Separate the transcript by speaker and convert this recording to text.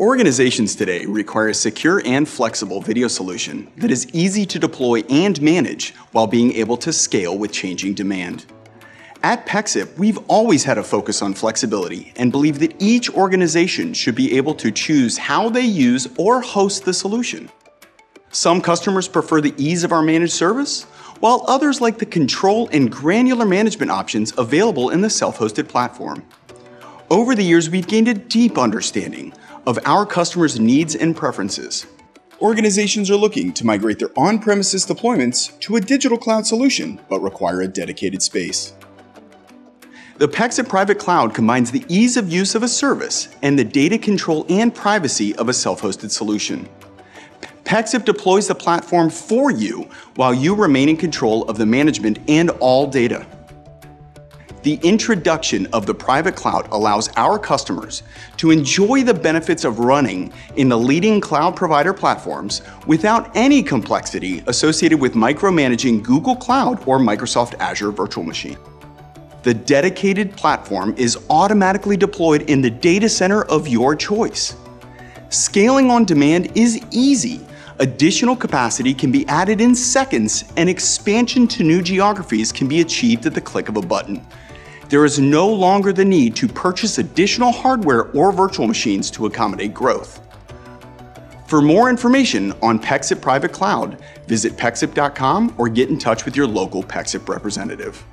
Speaker 1: Organizations today require a secure and flexible video solution that is easy to deploy and manage while being able to scale with changing demand. At Pexip, we've always had a focus on flexibility and believe that each organization should be able to choose how they use or host the solution. Some customers prefer the ease of our managed service, while others like the control and granular management options available in the self-hosted platform. Over the years, we've gained a deep understanding of our customers' needs and preferences. Organizations are looking to migrate their on-premises deployments to a digital cloud solution, but require a dedicated space. The Pexip Private Cloud combines the ease of use of a service and the data control and privacy of a self-hosted solution. Pexip deploys the platform for you while you remain in control of the management and all data. The introduction of the private cloud allows our customers to enjoy the benefits of running in the leading cloud provider platforms without any complexity associated with micromanaging Google Cloud or Microsoft Azure Virtual Machine. The dedicated platform is automatically deployed in the data center of your choice. Scaling on demand is easy. Additional capacity can be added in seconds, and expansion to new geographies can be achieved at the click of a button. There is no longer the need to purchase additional hardware or virtual machines to accommodate growth. For more information on Pexip Private Cloud, visit pexip.com or get in touch with your local Pexip representative.